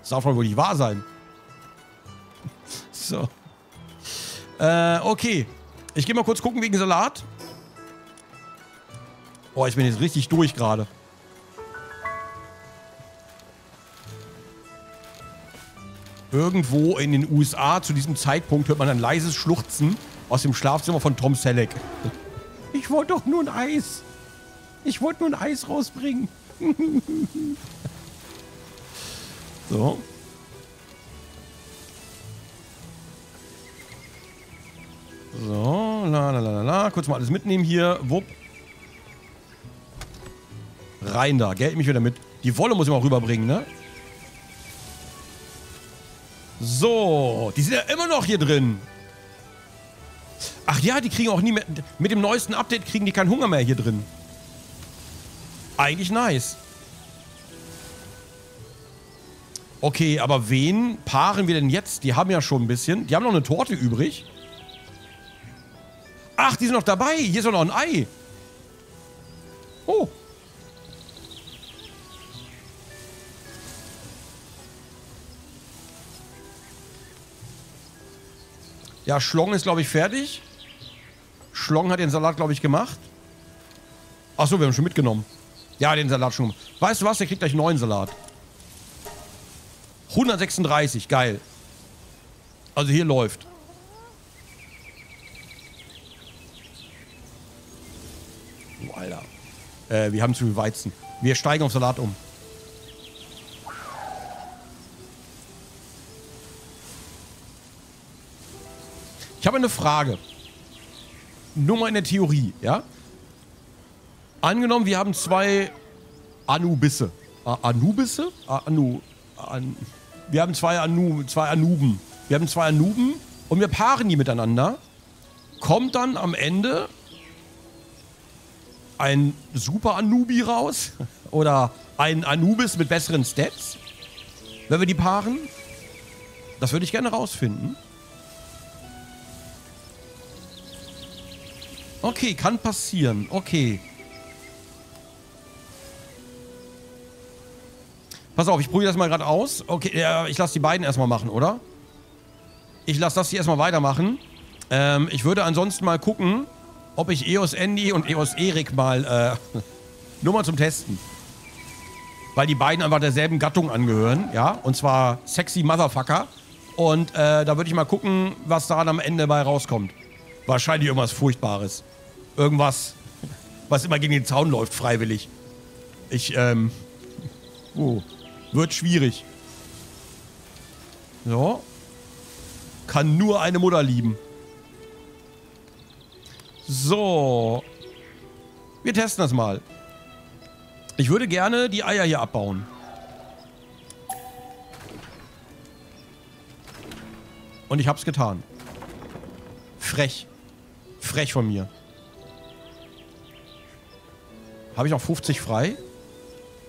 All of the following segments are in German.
Das darf wohl nicht wahr sein. So. Äh, okay. Ich gehe mal kurz gucken wegen Salat. Oh, ich bin jetzt richtig durch gerade. Irgendwo in den USA zu diesem Zeitpunkt hört man ein leises Schluchzen aus dem Schlafzimmer von Tom Selleck. Ich wollte doch nur ein Eis. Ich wollte nur ein Eis rausbringen. so. So, la la la la. Kurz mal alles mitnehmen hier. Wupp. Rein da. Geld mich wieder mit. Die Wolle muss ich mal rüberbringen, ne? So, die sind ja immer noch hier drin. Ach ja, die kriegen auch nie mehr... Mit dem neuesten Update kriegen die keinen Hunger mehr hier drin. Eigentlich nice. Okay, aber wen paaren wir denn jetzt? Die haben ja schon ein bisschen. Die haben noch eine Torte übrig. Ach, die sind noch dabei. Hier ist doch noch ein Ei. Oh. Ja, Schlong ist, glaube ich, fertig. Schlong hat den Salat, glaube ich, gemacht. Achso, wir haben schon mitgenommen. Ja, den Salat schon. Weißt du was? Der kriegt gleich neuen Salat. 136, geil. Also hier läuft. Oh, Alter. Äh, wir haben zu viel Weizen. Wir steigen auf Salat um. Ich habe eine Frage. Nur mal in der Theorie, ja? Angenommen, wir haben zwei Anubisse. A Anubisse? A Anu. An wir haben zwei, Anu zwei Anuben. Wir haben zwei Anuben und wir paaren die miteinander. Kommt dann am Ende ein Super Anubi raus? Oder ein Anubis mit besseren Stats? Wenn wir die paaren? Das würde ich gerne rausfinden. Okay, kann passieren. Okay. Pass auf, ich probiere das mal gerade aus. Okay, ja, ich lasse die beiden erstmal machen, oder? Ich lasse das hier erstmal weitermachen. Ähm, ich würde ansonsten mal gucken, ob ich EOS Andy und EOS Erik mal, äh, nur mal zum Testen. Weil die beiden einfach derselben Gattung angehören, ja? Und zwar Sexy Motherfucker. Und äh, da würde ich mal gucken, was da am Ende bei rauskommt. Wahrscheinlich irgendwas Furchtbares. Irgendwas, was immer gegen den Zaun läuft, freiwillig. Ich, ähm. Oh. Wird schwierig. So. Kann nur eine Mutter lieben. So. Wir testen das mal. Ich würde gerne die Eier hier abbauen. Und ich hab's getan. Frech. Frech von mir. Habe ich noch 50 frei?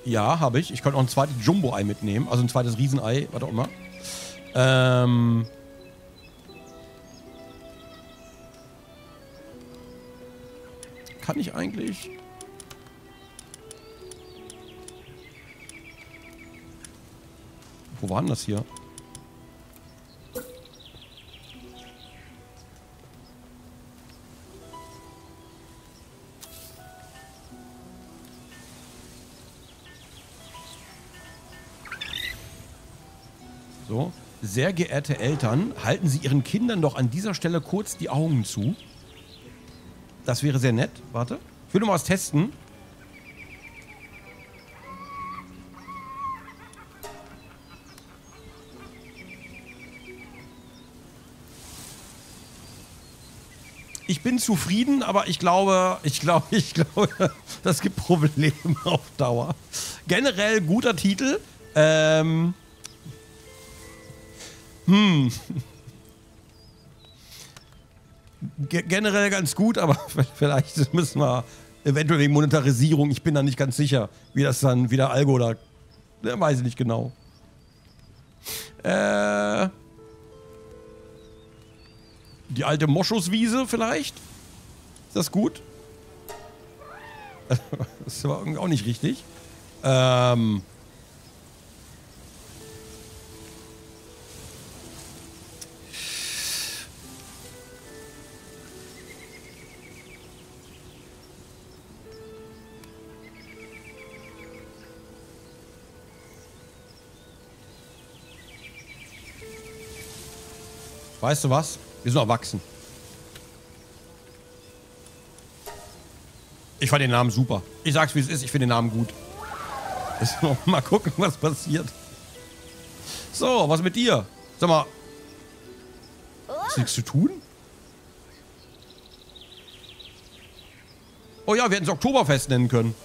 Ja, habe ich. Ich könnte auch ein zweites Jumbo-Ei mitnehmen. Also ein zweites Riesenei, was auch immer. Ähm. Kann ich eigentlich... Wo war denn das hier? So. Sehr geehrte Eltern, halten Sie Ihren Kindern doch an dieser Stelle kurz die Augen zu. Das wäre sehr nett. Warte. Ich will nur mal was testen. Ich bin zufrieden, aber ich glaube, ich glaube, ich glaube, das gibt Probleme auf Dauer. Generell guter Titel. Ähm, hm. G generell ganz gut, aber vielleicht müssen wir eventuell wegen Monetarisierung, ich bin da nicht ganz sicher, wie das dann wieder Algo oder ne, weiß ich nicht genau. Äh, die alte Moschuswiese vielleicht? Ist das gut? Das war irgendwie auch nicht richtig. Ähm, Weißt du was? Wir sind erwachsen. Ich fand den Namen super. Ich sag's wie es ist, ich finde den Namen gut. Mal gucken, was passiert. So, was mit dir? Sag mal. Ist nichts zu tun? Oh ja, wir hätten es Oktoberfest nennen können.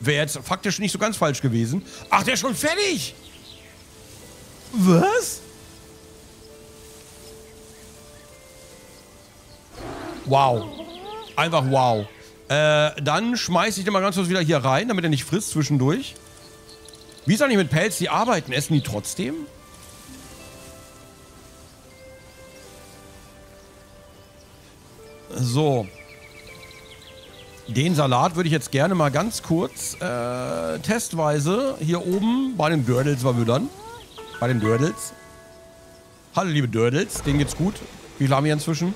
Wäre jetzt faktisch nicht so ganz falsch gewesen. Ach, der ist schon fertig! Was? Wow. Einfach wow. Äh, dann schmeiße ich den mal ganz kurz wieder hier rein, damit er nicht frisst zwischendurch. Wie ist eigentlich mit Pelz? Die arbeiten, essen die trotzdem? So. Den Salat würde ich jetzt gerne mal ganz kurz äh, testweise hier oben bei den Dördels verwüdern. Bei den Dördels. Hallo liebe Dördels, denen geht's gut. Wie viel haben wir inzwischen?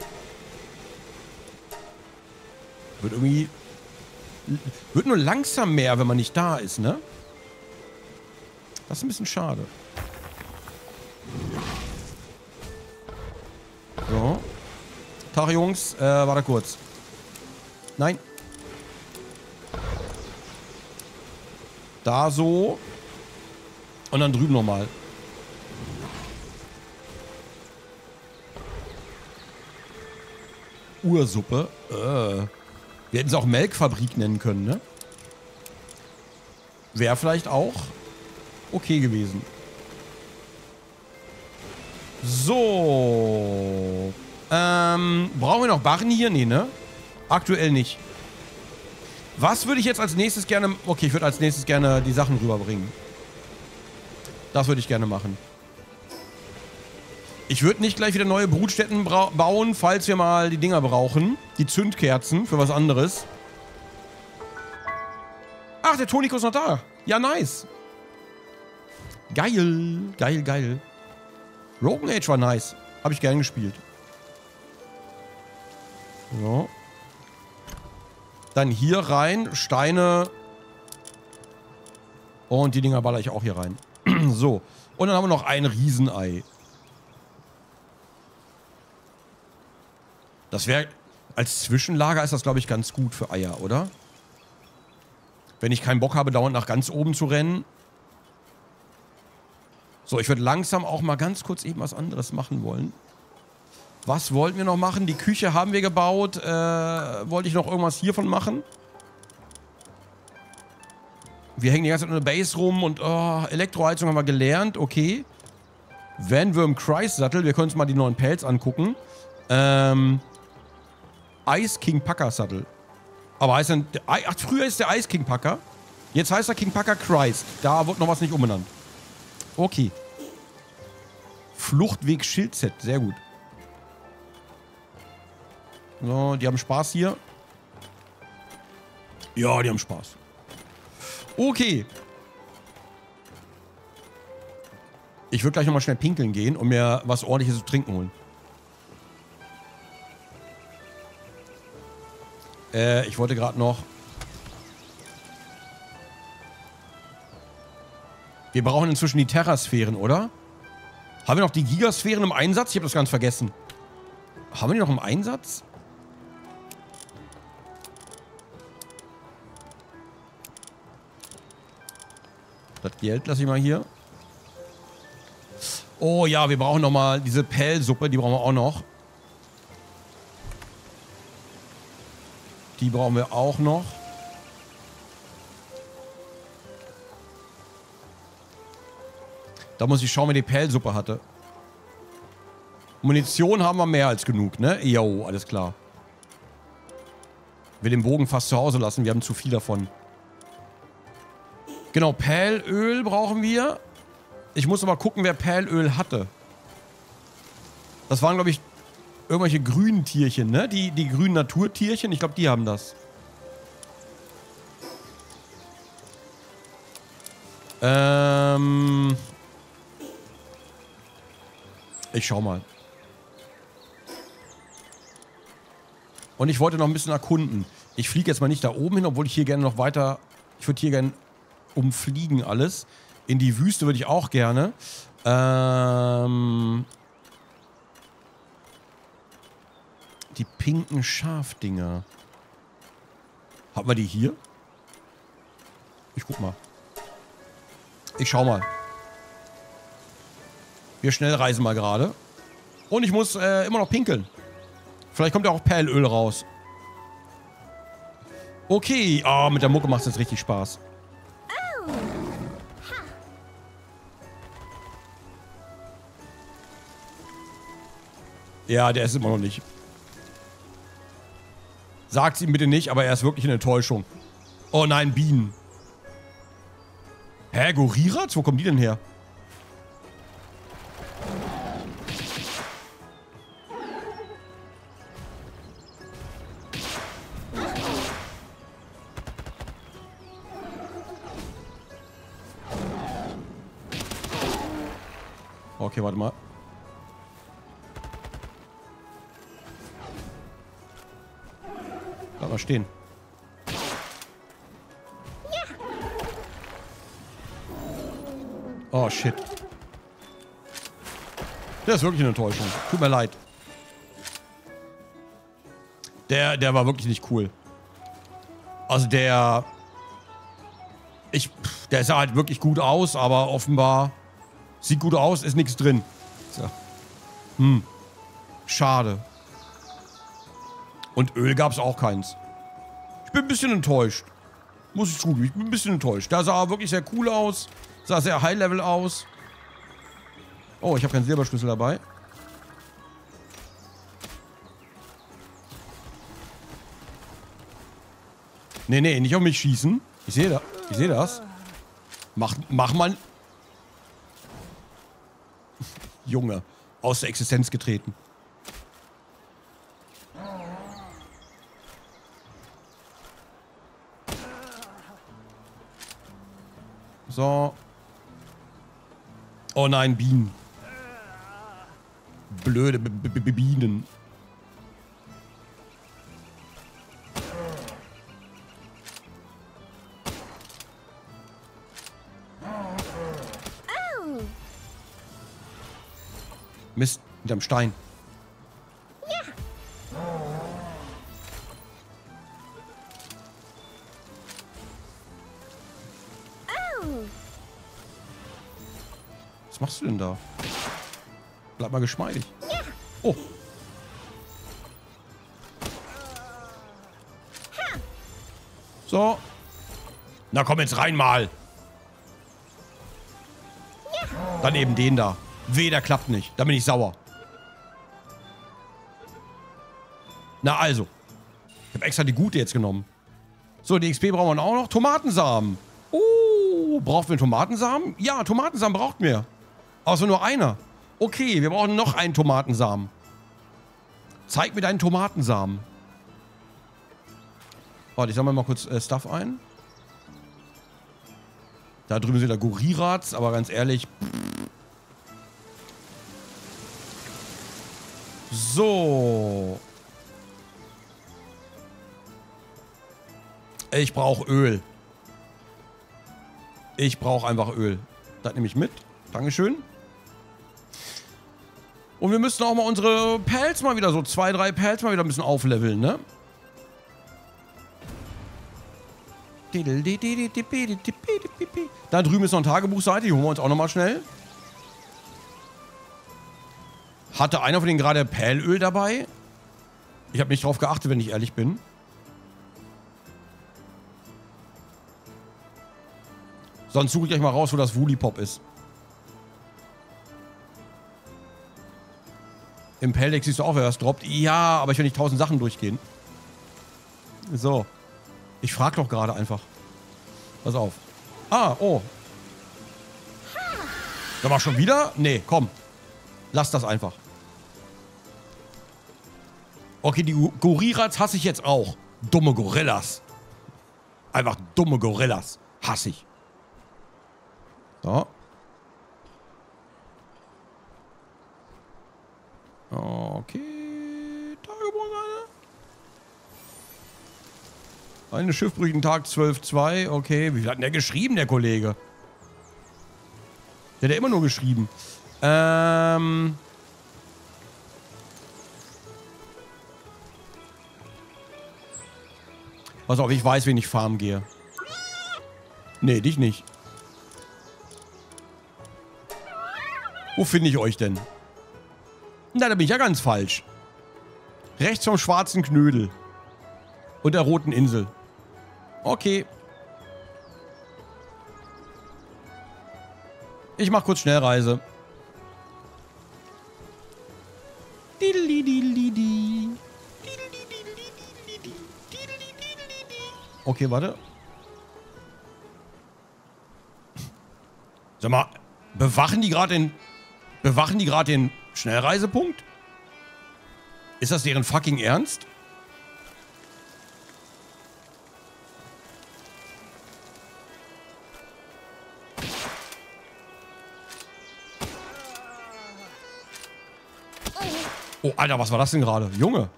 Wird irgendwie... Wird nur langsam mehr, wenn man nicht da ist, ne? Das ist ein bisschen schade. So. Tag, Jungs. Äh, warte kurz. Nein. Da so. Und dann drüben nochmal. Ursuppe. Äh. Wir hätten es auch Melkfabrik nennen können, ne? Wäre vielleicht auch okay gewesen. So. Ähm, brauchen wir noch Barren hier? Nee, ne? Aktuell nicht. Was würde ich jetzt als nächstes gerne... Okay, ich würde als nächstes gerne die Sachen rüberbringen. Das würde ich gerne machen. Ich würde nicht gleich wieder neue Brutstätten bauen, falls wir mal die Dinger brauchen. Die Zündkerzen für was anderes. Ach, der Toniko ist noch da. Ja, nice. Geil. Geil, geil. Rogan Age war nice. Habe ich gern gespielt. So. Dann hier rein. Steine. Und die Dinger baller ich auch hier rein. so. Und dann haben wir noch ein Riesenei. Das wäre... Als Zwischenlager ist das, glaube ich, ganz gut für Eier, oder? Wenn ich keinen Bock habe, dauernd nach ganz oben zu rennen. So, ich würde langsam auch mal ganz kurz eben was anderes machen wollen. Was wollten wir noch machen? Die Küche haben wir gebaut. Äh, wollte ich noch irgendwas hiervon machen? Wir hängen die ganze Zeit in der Base rum und oh, Elektroheizung haben wir gelernt. Okay. Van Worm Christ Sattel. Wir können uns mal die neuen Pelz angucken. Ähm, Ice King Packer Sattel. Aber heißt dann. Ach, früher ist der Ice King Packer. Jetzt heißt er King Packer Christ. Da wird noch was nicht umbenannt. Okay. Fluchtweg Schildset. Sehr gut. So, die haben Spaß hier. Ja, die haben Spaß. Okay. Ich würde gleich nochmal schnell pinkeln gehen und mir was ordentliches zu trinken holen. Äh, ich wollte gerade noch... Wir brauchen inzwischen die Terrasphären, oder? Haben wir noch die Gigasphären im Einsatz? Ich habe das ganz vergessen. Haben wir die noch im Einsatz? Das Geld lasse ich mal hier. Oh ja, wir brauchen noch mal diese Pellsuppe, die brauchen wir auch noch. Die brauchen wir auch noch. Da muss ich schauen, wer die Pellsuppe hatte. Munition haben wir mehr als genug, ne? Jo, alles klar. Will den Bogen fast zu Hause lassen. Wir haben zu viel davon. Genau, Pellöl brauchen wir. Ich muss aber gucken, wer Pellöl hatte. Das waren, glaube ich, irgendwelche grünen Tierchen, ne? Die, die grünen Naturtierchen, ich glaube, die haben das. Ähm. Ich schau mal. Und ich wollte noch ein bisschen erkunden. Ich fliege jetzt mal nicht da oben hin, obwohl ich hier gerne noch weiter... Ich würde hier gerne umfliegen alles. In die Wüste würde ich auch gerne. Ähm... Die pinken Schafdinger. Haben wir die hier? Ich guck mal. Ich schau mal. Wir schnell reisen mal gerade. Und ich muss äh, immer noch pinkeln. Vielleicht kommt ja auch Perlöl raus. Okay. Oh, mit der Mucke macht es jetzt richtig Spaß. Ja, der ist immer noch nicht. Sagt's ihm bitte nicht, aber er ist wirklich eine Enttäuschung. Oh nein, Bienen. Hä, Gorirats? Wo kommen die denn her? Okay, warte mal. Bleib mal stehen. Oh, shit. Der ist wirklich eine Enttäuschung. Tut mir leid. Der, der war wirklich nicht cool. Also der... Ich... Der sah halt wirklich gut aus, aber offenbar... Sieht gut aus, ist nichts drin. So. Hm. Schade. Und Öl gab es auch keins. Ich bin ein bisschen enttäuscht. Muss ich zugeben, ich bin ein bisschen enttäuscht. Der sah wirklich sehr cool aus. Sah sehr High-Level aus. Oh, ich habe keinen Silberschlüssel dabei. Nee, nee, nicht auf mich schießen. Ich sehe da, ich sehe das. Mach, mach mal. Junge, aus der Existenz getreten. So. Oh nein, Bienen. Blöde B B B Bienen. Mist, hinterm Stein. Was machst du denn da? Bleib mal geschmeidig. Oh. So. Na komm jetzt rein mal. Dann eben den da. Weh, der klappt nicht. Da bin ich sauer. Na also. Ich habe extra die gute jetzt genommen. So, die XP brauchen wir auch noch. Tomatensamen. Oh, braucht wir Tomatensamen? Ja, Tomatensamen braucht wir. Also nur einer. Okay, wir brauchen noch einen Tomatensamen. Zeig mir deinen Tomatensamen. Warte, ich sammle mal kurz äh, Stuff ein. Da drüben sind da Gorirats, aber ganz ehrlich. So. Ich brauche Öl. Ich brauche einfach Öl. Das nehme ich mit. Dankeschön. Und wir müssen auch mal unsere Pelz mal wieder, so zwei, drei Pelz mal wieder ein bisschen aufleveln, ne? Da drüben ist noch eine Tagebuchseite, die holen wir uns auch nochmal schnell. Hatte einer von denen gerade Perlöl dabei? Ich habe nicht drauf geachtet, wenn ich ehrlich bin. Sonst suche ich gleich mal raus, wo das Wulipop ist. Im Peldex siehst du auch, wer das droppt. Ja, aber ich will nicht tausend Sachen durchgehen. So. Ich frag doch gerade einfach. Pass auf. Ah, oh. Sag mal schon wieder? Nee, komm. Lass das einfach. Okay, die Gorirats hasse ich jetzt auch. Dumme Gorillas. Einfach dumme Gorillas. Hasse ich. So. Okay. Tagebuchseite. Eine schiffbrüchigen Tag 12.2. Okay. Wie viel hat denn der geschrieben, der Kollege? Der hat ja immer nur geschrieben. Ähm. Pass auf, ich weiß, wen ich farmen gehe. Nee, dich nicht. Wo finde ich euch denn? Na, da bin ich ja ganz falsch. Rechts vom schwarzen Knödel. Und der roten Insel. Okay. Ich mach kurz Schnellreise. Okay, warte. Sag mal, bewachen die gerade den... Bewachen die gerade den Schnellreisepunkt? Ist das deren fucking Ernst? Oh, Alter, was war das denn gerade? Junge.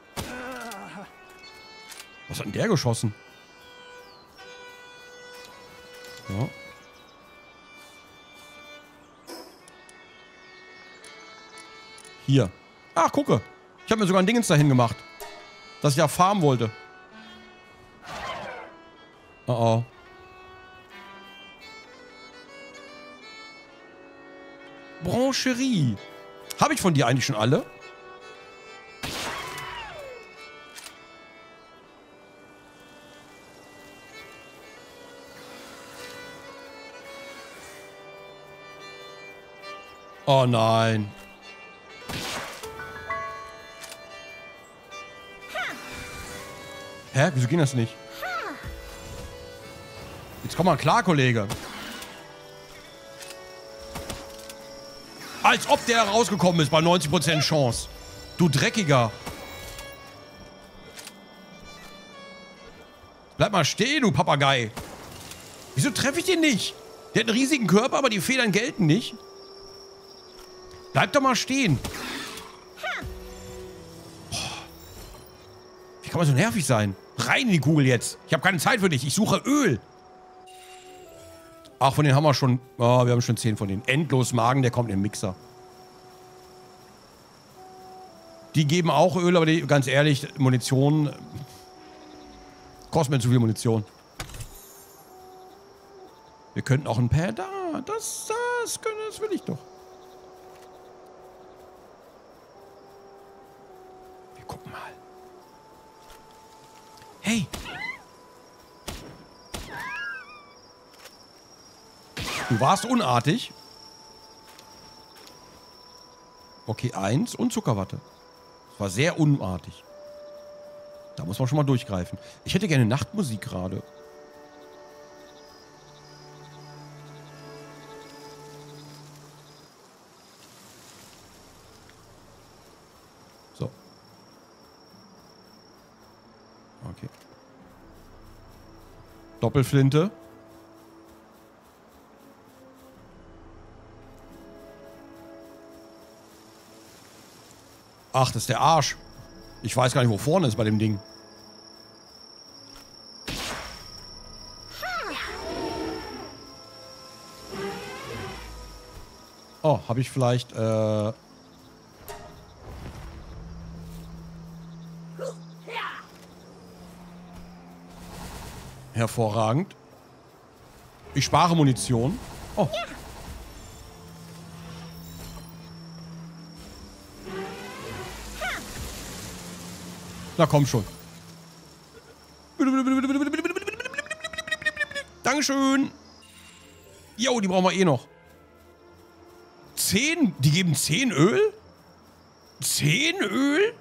Was hat denn der geschossen? Hier. Ach, gucke. Ich habe mir sogar ein Dingens dahin gemacht. Das ich ja farmen wollte. Oh oh. Brancherie. Habe ich von dir eigentlich schon alle? Oh nein. Hä? Wieso ging das nicht? Jetzt komm mal klar, Kollege. Als ob der rausgekommen ist bei 90% Chance. Du Dreckiger. Bleib mal stehen, du Papagei. Wieso treffe ich den nicht? Der hat einen riesigen Körper, aber die Federn gelten nicht. Bleib doch mal stehen. Kann man so nervig sein? Rein in die Kugel jetzt. Ich habe keine Zeit für dich. Ich suche Öl. Ach, von denen haben wir schon... Oh, wir haben schon zehn von denen. Endlos Magen, der kommt im Mixer. Die geben auch Öl, aber die, ganz ehrlich, Munition... Kostet mir zu viel Munition. Wir könnten auch ein Pad... Da, das, das, das will ich doch. Hey! Du warst unartig. Okay, eins und Zuckerwatte. Das war sehr unartig. Da muss man schon mal durchgreifen. Ich hätte gerne Nachtmusik gerade. Doppelflinte. Ach, das ist der Arsch. Ich weiß gar nicht, wo vorne ist bei dem Ding. Oh, habe ich vielleicht, äh... Hervorragend. Ich spare Munition. Oh. Na komm schon. Dankeschön. Jo, die brauchen wir eh noch. Zehn? Die geben zehn Öl? Zehn Öl?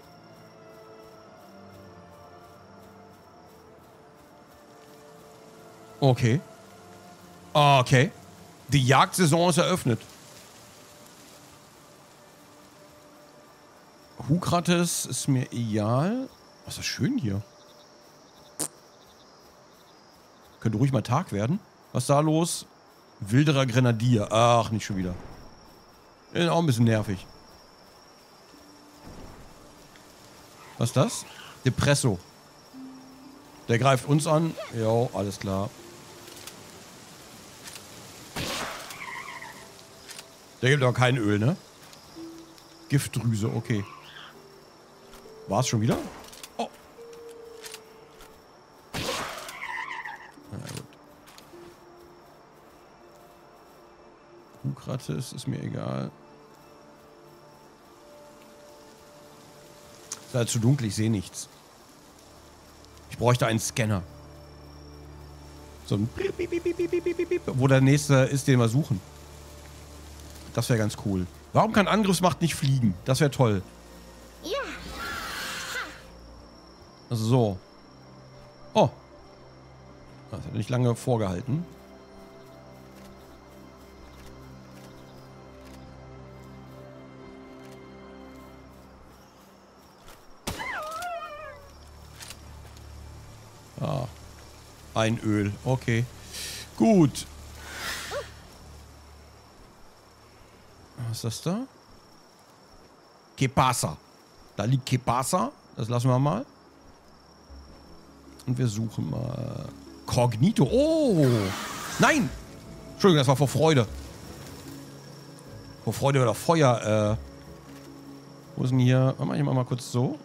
Okay. Okay. Die Jagdsaison ist eröffnet. Hukrates ist mir egal. Was ist das schön hier? Könnte ruhig mal Tag werden. Was ist da los? Wilderer Grenadier. Ach, nicht schon wieder. Ist auch ein bisschen nervig. Was ist das? Depresso. Der greift uns an. Jo, alles klar. Der gibt auch kein Öl, ne? Giftdrüse, okay. War's schon wieder? Oh. Na gut. Kuhkratte ist, mir egal. Sei zu dunkel, ich sehe nichts. Ich bräuchte einen Scanner. So ein... Wo der nächste ist, den wir suchen. Das wäre ganz cool. Warum kann Angriffsmacht nicht fliegen? Das wäre toll. Ja. So. Oh. Das hat nicht lange vorgehalten. Ah. Ein Öl. Okay. Gut. Was ist das da? Kepasa. Da liegt Kepasa. Das lassen wir mal. Und wir suchen mal. Cognito. Oh! Nein! Entschuldigung, das war vor Freude. Vor Freude oder Feuer. Äh, wo ist denn hier? Mal, ich mach mal kurz so.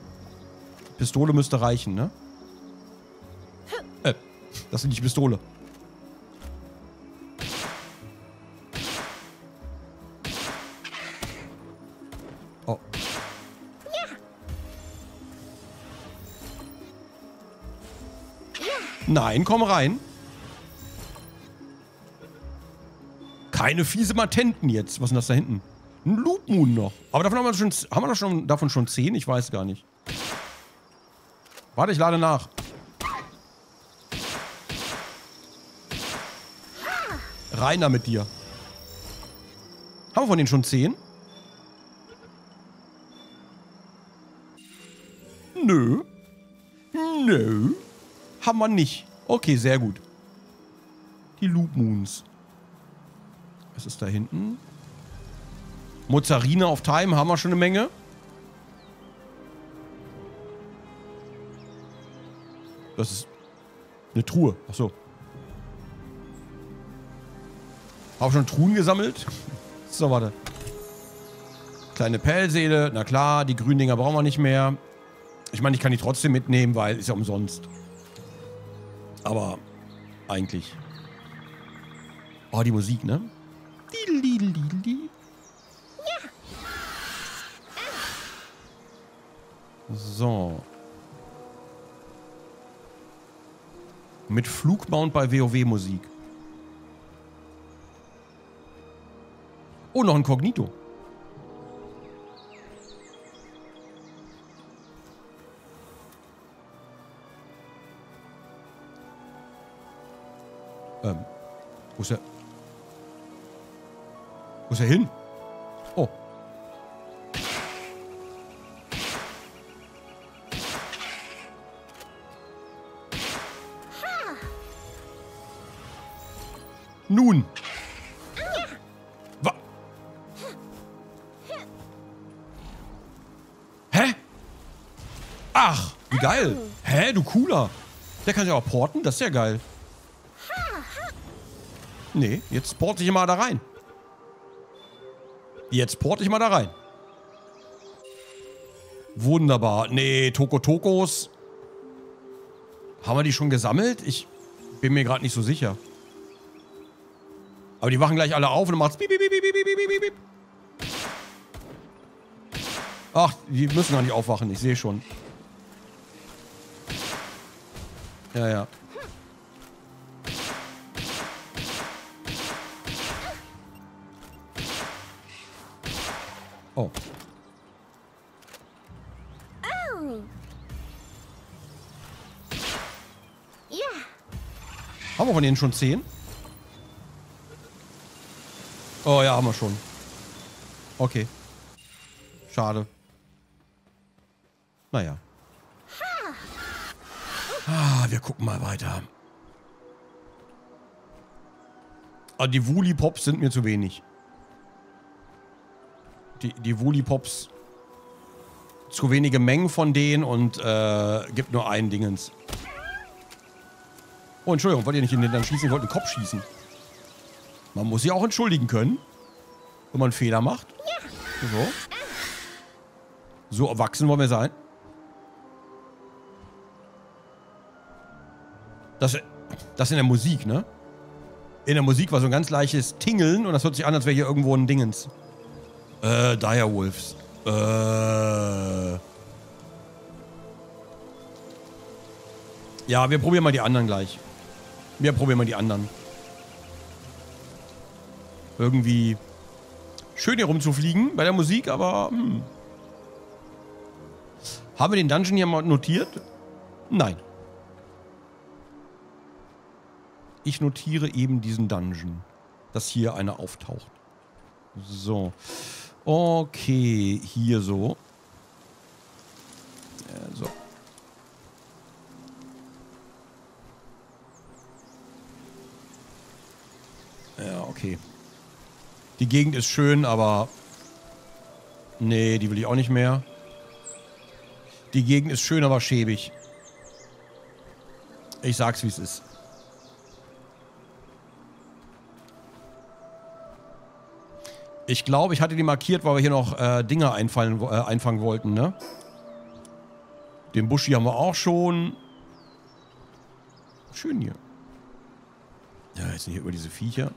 Pistole müsste reichen, ne? Äh, das nicht die Pistole. Nein, komm rein. Keine fiese Matenten jetzt. Was ist denn das da hinten? Ein Loop Moon noch. Aber davon haben wir schon, haben wir schon, davon schon zehn? Ich weiß gar nicht. Warte, ich lade nach. Reiner mit dir. Haben wir von denen schon zehn? Nö. Nö. Haben wir nicht. Okay, sehr gut. Die Loop Moons. Was ist da hinten? Mozzarina auf Time haben wir schon eine Menge. Das ist eine Truhe. Achso. Hab schon Truhen gesammelt. So, warte. Kleine Pellseele. Na klar, die grünen Dinger brauchen wir nicht mehr. Ich meine, ich kann die trotzdem mitnehmen, weil ist ja umsonst. Aber eigentlich. Oh, die Musik, ne? So. Mit Flugmount bei WoW-Musik. Oh, noch ein Kognito. Wo ist er? Wo ist er hin? Oh. Nun. Wa Hä? Ach, wie geil. Hä, du cooler. Der kann sich auch porten, das ist ja geil. Nee, jetzt porte ich mal da rein. Jetzt porte ich mal da rein. Wunderbar. Nee, Toko-Tokos. Haben wir die schon gesammelt? Ich bin mir gerade nicht so sicher. Aber die wachen gleich alle auf und dann macht's piep, piep, piep, piep, piep, piep, piep. Ach, die müssen gar nicht aufwachen. Ich sehe schon. Ja, ja. Von denen schon zehn? Oh ja, haben wir schon. Okay. Schade. Naja. Ah, wir gucken mal weiter. Ah, die Wuli-Pops sind mir zu wenig die, die Woolly-Pops zu wenige Mengen von denen und äh, gibt nur einen Dingens. Oh, Entschuldigung, wollt ihr nicht in den dann schießen? Ich wollte den Kopf schießen. Man muss sich auch entschuldigen können, wenn man einen Fehler macht. So. So erwachsen wollen wir sein. Das, das in der Musik, ne? In der Musik war so ein ganz leichtes Tingeln und das hört sich an, als wäre hier irgendwo ein Dingens. Äh, Direwolves. Äh. Ja, wir probieren mal die anderen gleich. Wir probieren mal die anderen. Irgendwie schön hier rumzufliegen bei der Musik, aber hm. Haben wir den Dungeon hier mal notiert? Nein. Ich notiere eben diesen Dungeon, dass hier einer auftaucht. So. Okay, hier so. Äh, so. Ja, okay. Die Gegend ist schön, aber... Nee, die will ich auch nicht mehr. Die Gegend ist schön, aber schäbig. Ich sag's, wie es ist. Ich glaube, ich hatte die markiert, weil wir hier noch äh, Dinger einfallen, äh, einfangen wollten, ne? Den Busch hier haben wir auch schon. Schön hier. Ja, jetzt sind hier über diese Viecher.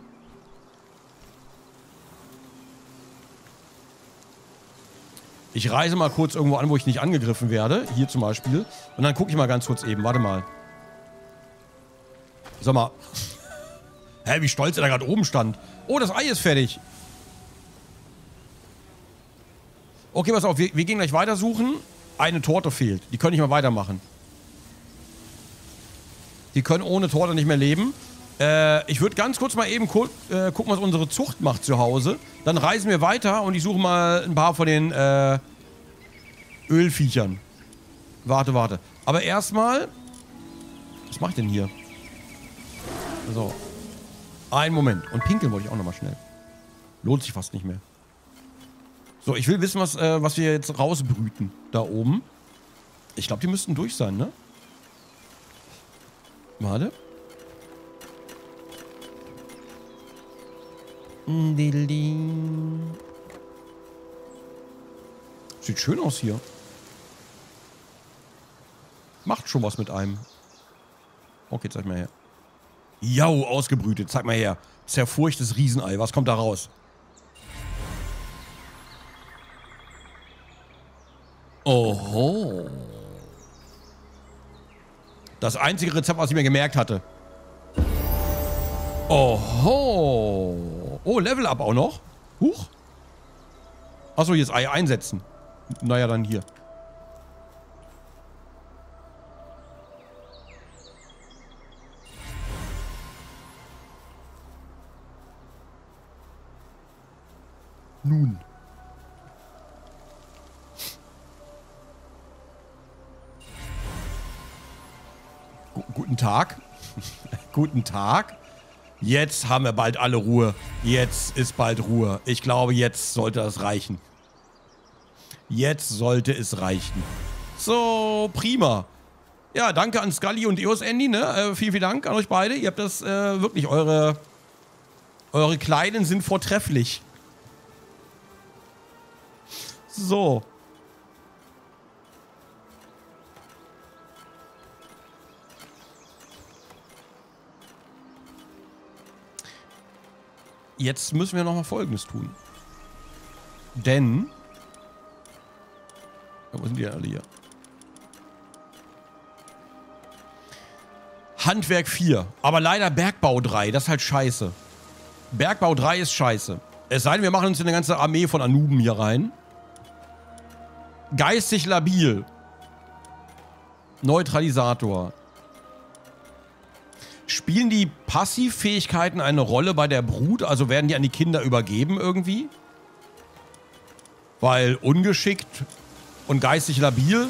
Ich reise mal kurz irgendwo an, wo ich nicht angegriffen werde. Hier zum Beispiel. Und dann gucke ich mal ganz kurz eben. Warte mal. Sag mal. Hä, wie stolz er da gerade oben stand. Oh, das Ei ist fertig. Okay, pass auf. Wir, wir gehen gleich weitersuchen. Eine Torte fehlt. Die können nicht mehr weitermachen. Die können ohne Torte nicht mehr leben. Äh, ich würde ganz kurz mal eben äh, gucken, was unsere Zucht macht zu Hause. Dann reisen wir weiter und ich suche mal ein paar von den äh, Ölviechern. Warte, warte. Aber erstmal... Was mache ich denn hier? So. Einen Moment. Und pinkeln wollte ich auch nochmal schnell. Lohnt sich fast nicht mehr. So, ich will wissen, was, äh, was wir jetzt rausbrüten. Da oben. Ich glaube, die müssten durch sein, ne? Warte. Sieht schön aus hier. Macht schon was mit einem. Okay, zeig mal her. Jau, ausgebrütet. Zeig mal her. Zerfurchtes Riesenei. Was kommt da raus? Oho. Das einzige Rezept, was ich mir gemerkt hatte. Oho. Oh, Level Up auch noch. Huch. Achso, jetzt Ei einsetzen. Naja, dann hier. Nun. G guten Tag. guten Tag. Jetzt haben wir bald alle Ruhe. Jetzt ist bald Ruhe. Ich glaube, jetzt sollte das reichen. Jetzt sollte es reichen. So, prima. Ja, danke an Scully und EOS Andy, ne? Äh, vielen, vielen Dank an euch beide. Ihr habt das äh, wirklich, eure, eure Kleinen sind vortrefflich. So. Jetzt müssen wir noch mal Folgendes tun. Denn... Wo sind die alle hier? Handwerk 4. Aber leider Bergbau 3. Das ist halt scheiße. Bergbau 3 ist scheiße. Es sei denn, wir machen uns eine ganze Armee von Anuben hier rein. Geistig labil. Neutralisator. Spielen die Passivfähigkeiten eine Rolle bei der Brut? Also werden die an die Kinder übergeben irgendwie? Weil ungeschickt und geistig labil.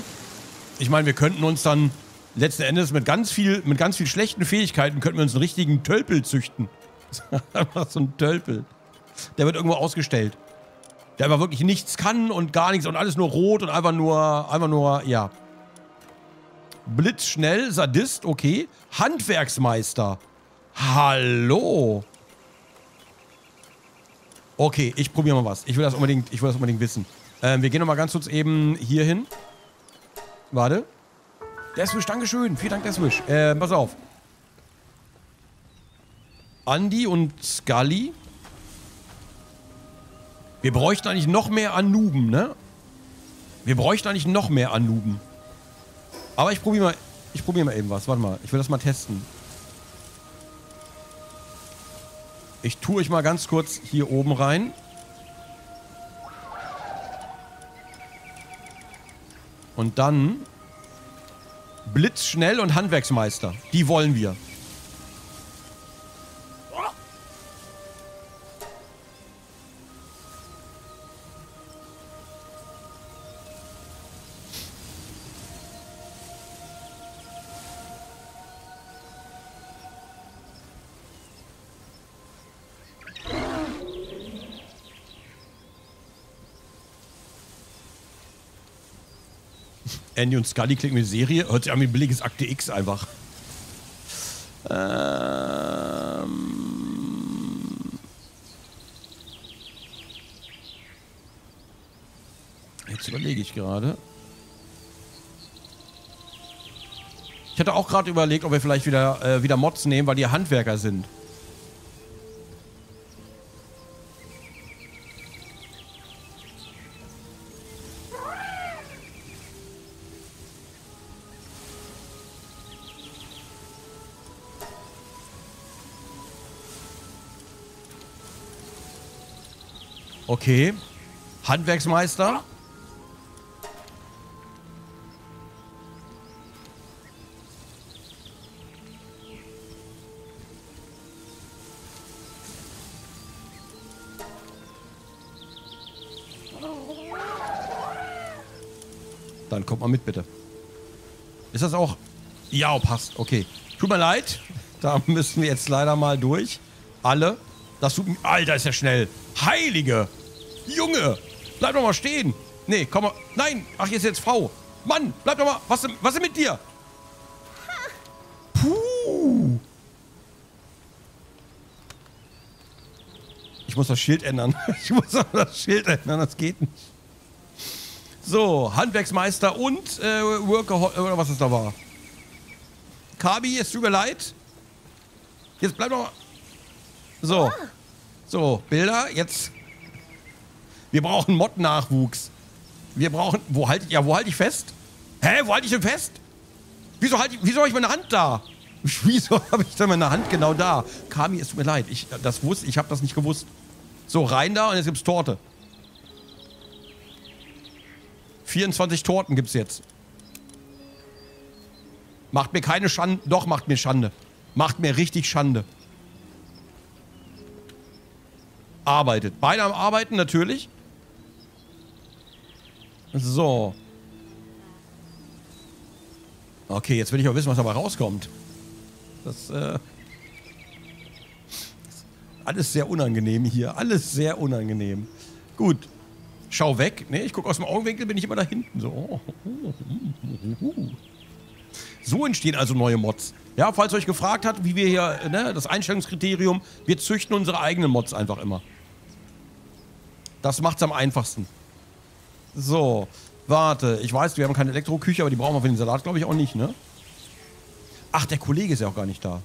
Ich meine, wir könnten uns dann letzten Endes mit ganz viel, mit ganz viel schlechten Fähigkeiten könnten wir uns einen richtigen Tölpel züchten. Einfach so ein Tölpel. Der wird irgendwo ausgestellt. Der einfach wirklich nichts kann und gar nichts und alles nur rot und einfach nur, einfach nur, ja. Blitzschnell, Sadist, okay. Handwerksmeister. Hallo. Okay, ich probiere mal was. Ich will das unbedingt, ich will das unbedingt wissen. Ähm, wir gehen nochmal ganz kurz eben hier hin. Warte. Deswisch, Dankeschön. Vielen Dank, Deswisch. Äh, pass auf. Andy und Scully. Wir bräuchten eigentlich noch mehr Anuben, ne? Wir bräuchten eigentlich noch mehr Anuben. Aber ich probiere mal, ich probiere mal eben was. Warte mal, ich will das mal testen. Ich tue euch mal ganz kurz hier oben rein. Und dann Blitzschnell und Handwerksmeister. Die wollen wir. Andy und Scully klicken eine Serie. Hört sich an wie ein billiges Akte X einfach. Ähm Jetzt überlege ich gerade. Ich hatte auch gerade überlegt, ob wir vielleicht wieder, äh, wieder Mods nehmen, weil die Handwerker sind. Okay. Handwerksmeister. Dann kommt mal mit, bitte. Ist das auch... Ja, passt. Okay. Tut mir leid. Da müssen wir jetzt leider mal durch. Alle. Das tut... Alter, ist ja schnell. Heilige! Junge! Bleib doch mal stehen! Nee, komm mal. Nein! Ach, hier ist jetzt V. Mann, bleib doch mal. Was, was ist mit dir? Puh! Ich muss das Schild ändern. Ich muss das Schild ändern, das geht nicht. So, Handwerksmeister und äh, Worker oder was es da war. Kabi, es tut mir leid. Jetzt bleib doch mal. So. So, Bilder, jetzt. Wir brauchen Mod-Nachwuchs. Wir brauchen. Wo halte ich. Ja, wo halte ich fest? Hä? Wo halte ich denn fest? Wieso halte ich. Wieso habe ich meine Hand da? Wieso habe ich da meine Hand genau da? Kami, es tut mir leid. Ich das wusste, ich habe das nicht gewusst. So, rein da und jetzt gibt's Torte. 24 Torten gibt's jetzt. Macht mir keine Schande. Doch, macht mir Schande. Macht mir richtig Schande. arbeitet. Beide am Arbeiten natürlich. So. Okay, jetzt will ich auch wissen, was dabei rauskommt. Das, äh... Alles sehr unangenehm hier. Alles sehr unangenehm. Gut. Schau weg. Ne, ich gucke aus dem Augenwinkel, bin ich immer da hinten. So. So entstehen also neue Mods. Ja, falls ihr euch gefragt habt, wie wir hier, ne, das Einstellungskriterium, wir züchten unsere eigenen Mods einfach immer. Das macht's am einfachsten. So, warte. Ich weiß, wir haben keine Elektroküche, aber die brauchen wir für den Salat, glaube ich, auch nicht, ne? Ach, der Kollege ist ja auch gar nicht da.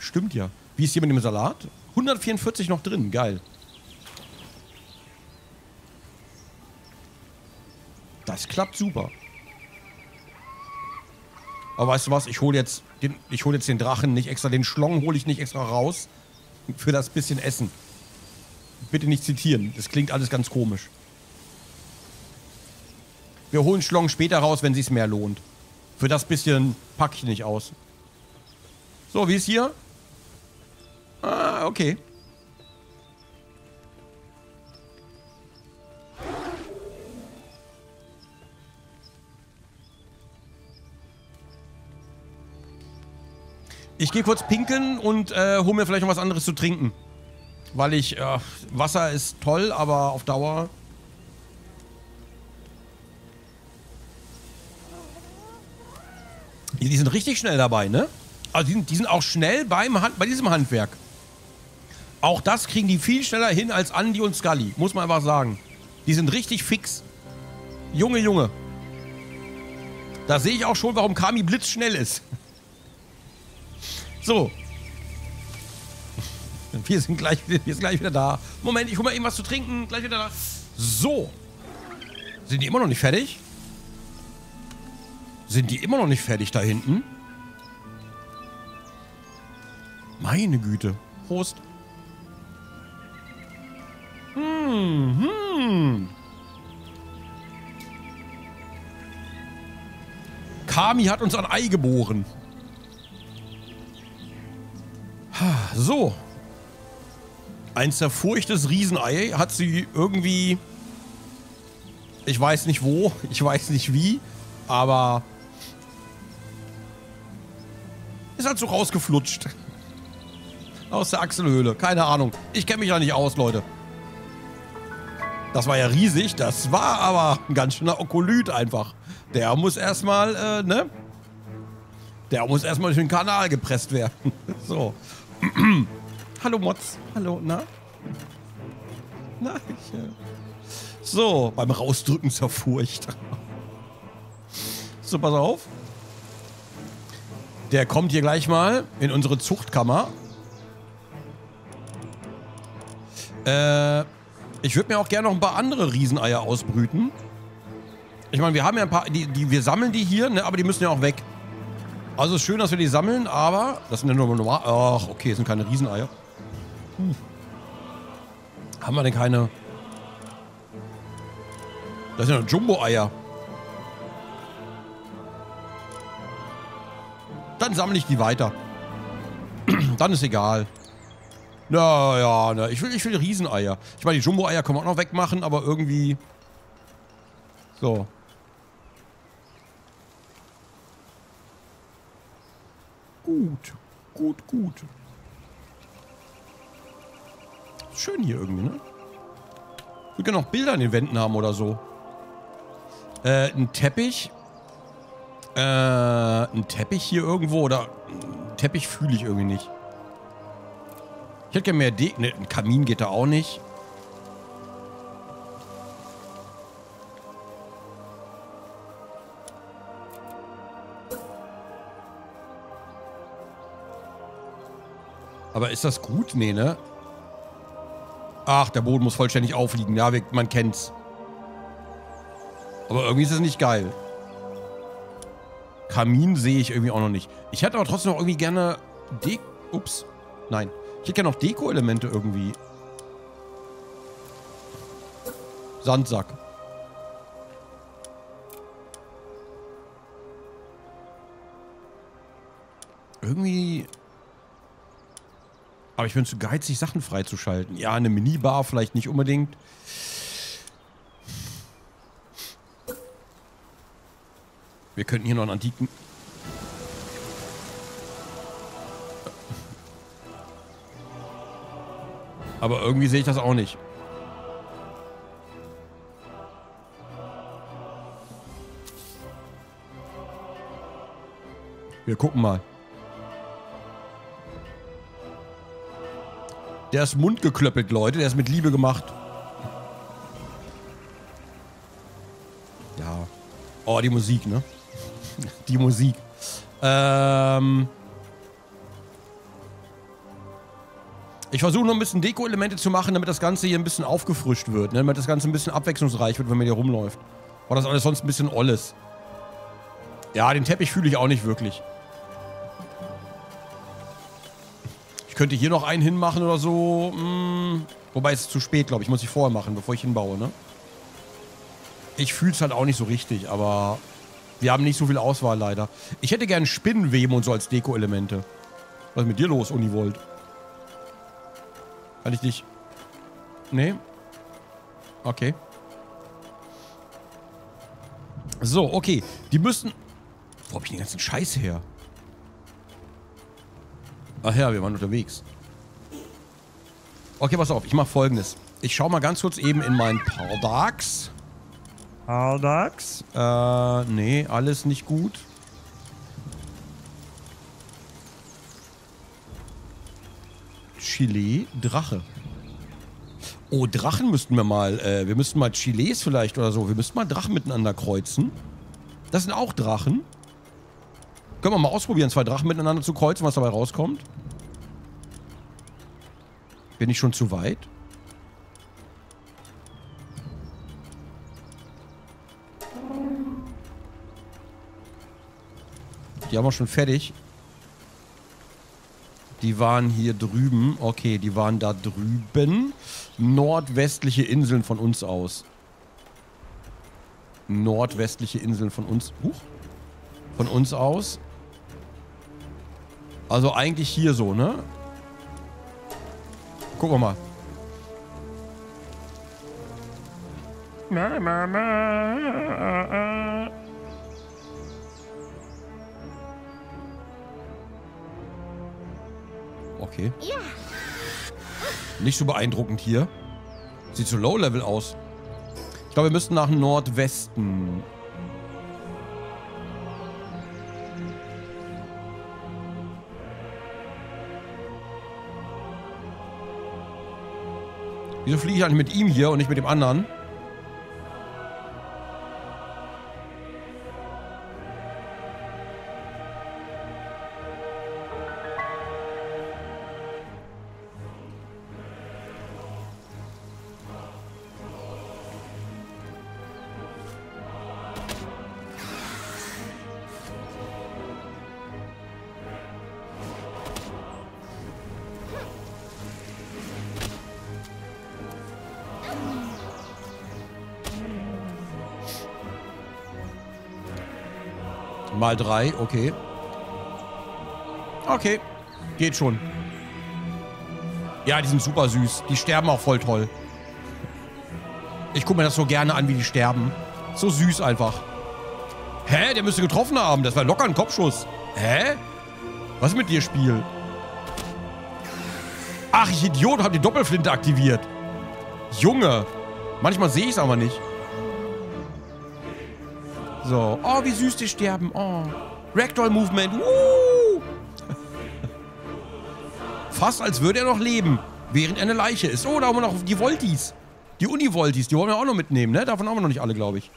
Stimmt ja. Wie ist hier mit dem Salat? 144 noch drin, geil. Das klappt super. Aber weißt du was, ich hole jetzt, den, hol jetzt den Drachen nicht extra, den Schlong hole ich nicht extra raus für das bisschen Essen. Bitte nicht zitieren. Das klingt alles ganz komisch. Wir holen Schlong später raus, wenn es mehr lohnt. Für das bisschen packe ich nicht aus. So, wie ist hier? Ah, okay. Ich gehe kurz pinkeln und äh, hole mir vielleicht noch was anderes zu trinken. Weil ich, äh, Wasser ist toll, aber auf Dauer... Die sind richtig schnell dabei, ne? Also die sind, die sind auch schnell beim Hand, bei diesem Handwerk. Auch das kriegen die viel schneller hin als Andy und Scully, muss man einfach sagen. Die sind richtig fix. Junge, Junge. Da sehe ich auch schon, warum Kami blitzschnell ist. So, Wir sind gleich, wir sind gleich wieder da. Moment, ich hole mal eben was zu trinken. Gleich wieder da. So. Sind die immer noch nicht fertig? Sind die immer noch nicht fertig da hinten? Meine Güte. Prost. Hm, hm. Kami hat uns ein Ei geboren. So. Ein zerfurchtes Riesenei hat sie irgendwie... Ich weiß nicht wo, ich weiß nicht wie, aber... Ist halt so rausgeflutscht. Aus der Achselhöhle. Keine Ahnung. Ich kenne mich da nicht aus, Leute. Das war ja riesig. Das war aber ein ganz schöner Okolyt einfach. Der muss erstmal, äh, ne? Der muss erstmal durch den Kanal gepresst werden. so. Hallo Mods. Hallo, na? Na, ich, äh So, beim Rausdrücken zur Furcht. so, pass auf. Der kommt hier gleich mal in unsere Zuchtkammer. Äh, ich würde mir auch gerne noch ein paar andere Rieseneier ausbrüten. Ich meine, wir haben ja ein paar, die, die, wir sammeln die hier, ne, aber die müssen ja auch weg. Also ist schön, dass wir die sammeln, aber das sind ja nur normal. Ach, okay, das sind keine Rieseneier. Hm. Haben wir denn keine... Das sind ja Jumbo-Eier. Dann sammle ich die weiter. Dann ist egal. Na ja, na, ich will, ich will Rieseneier. Ich meine, die Jumbo-Eier können wir auch noch wegmachen, aber irgendwie... So. Gut. Gut, gut. Schön hier irgendwie, ne? Wir können auch Bilder an den Wänden haben oder so. Äh, ein Teppich. Äh, ein Teppich hier irgendwo oder... Ein Teppich fühle ich irgendwie nicht. Ich hätte gerne mehr De... Ne, ein Kamin geht da auch nicht. Aber ist das gut? Nee, ne? Ach, der Boden muss vollständig aufliegen. Ja, man kennt's. Aber irgendwie ist es nicht geil. Kamin sehe ich irgendwie auch noch nicht. Ich hätte aber trotzdem noch irgendwie gerne... De Ups. Nein. Ich hätte gerne noch Deko-Elemente irgendwie. Sandsack. Irgendwie... Aber ich bin zu geizig, Sachen freizuschalten. Ja, eine Minibar vielleicht nicht unbedingt. Wir könnten hier noch einen antiken... Aber irgendwie sehe ich das auch nicht. Wir gucken mal. Der ist mundgeklöppelt, Leute. Der ist mit Liebe gemacht. Ja. Oh, die Musik, ne? Die Musik. Ähm... Ich versuche noch ein bisschen Deko-Elemente zu machen, damit das Ganze hier ein bisschen aufgefrischt wird. Ne? Damit das Ganze ein bisschen abwechslungsreich wird, wenn man hier rumläuft. Weil das alles sonst ein bisschen olles. Ja, den Teppich fühle ich auch nicht wirklich. Ich könnte hier noch einen hinmachen oder so. Hm, wobei es ist zu spät, glaube ich. Muss ich vorher machen, bevor ich hinbaue, ne? Ich fühle es halt auch nicht so richtig, aber wir haben nicht so viel Auswahl leider. Ich hätte gerne Spinnenweben und so als Deko-Elemente. Was ist mit dir los, Univolt? Kann ich dich... Nee? Okay. So, okay. Die müssen... Wo hab ich den ganzen Scheiß her? Ach ja, wir waren unterwegs. Okay, pass auf. Ich mach folgendes. Ich schau mal ganz kurz eben in meinen Pardax. Pardax? Äh, nee, alles nicht gut. Chile, Drache. Oh, Drachen müssten wir mal, äh, wir müssten mal Chiles vielleicht oder so. Wir müssten mal Drachen miteinander kreuzen. Das sind auch Drachen. Können wir mal ausprobieren, zwei Drachen miteinander zu kreuzen, was dabei rauskommt. Bin ich schon zu weit? Die haben wir schon fertig. Die waren hier drüben. Okay, die waren da drüben. Nordwestliche Inseln von uns aus. Nordwestliche Inseln von uns. Huch. Von uns aus. Also eigentlich hier so, ne? Gucken wir mal. Okay. Nicht so beeindruckend hier. Sieht so low-level aus. Ich glaube, wir müssten nach Nordwesten. Wieso fliege ich eigentlich mit ihm hier und nicht mit dem anderen? Mal drei, okay. Okay, geht schon. Ja, die sind super süß. Die sterben auch voll toll. Ich gucke mir das so gerne an, wie die sterben. So süß einfach. Hä? Der müsste getroffen haben. Das war locker ein Kopfschuss. Hä? Was ist mit dir, Spiel? Ach, ich Idiot, hab die Doppelflinte aktiviert. Junge. Manchmal sehe ich es aber nicht. So. Oh, wie süß die sterben. Oh. Ragdoll-Movement. Uh. Fast als würde er noch leben, während er eine Leiche ist. Oh, da haben wir noch die Voltis. Die Uni-Voltis, die wollen wir auch noch mitnehmen, ne? Davon haben wir noch nicht alle, glaube ich.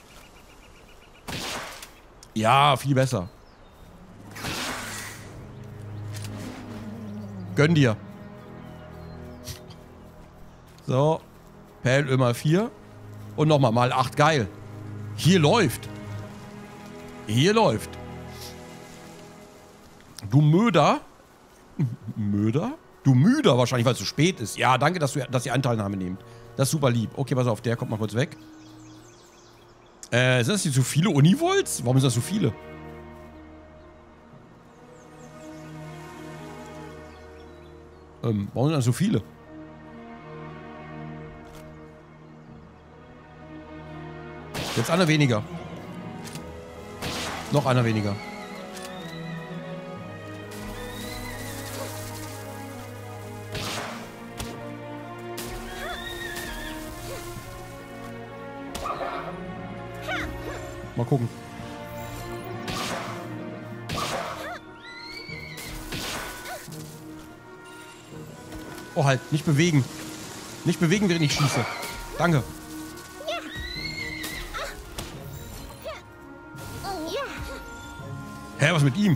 Ja, viel besser. Gönn dir. So. Perlöl mal 4. Und nochmal mal 8. Geil. Hier läuft. Hier läuft. Du Möder. Möder? Du Müder wahrscheinlich, weil es zu spät ist. Ja, danke, dass, du, dass ihr Anteilnahme nehmt. Das ist super lieb. Okay, pass auf, der kommt mal kurz weg. Äh, sind das hier zu viele Univolts? Warum sind das so viele? Ähm, warum sind das so viele? Jetzt einer weniger. Noch einer weniger. Mal gucken. Oh halt, nicht bewegen. Nicht bewegen, während ich schieße. Danke. Was mit ihm?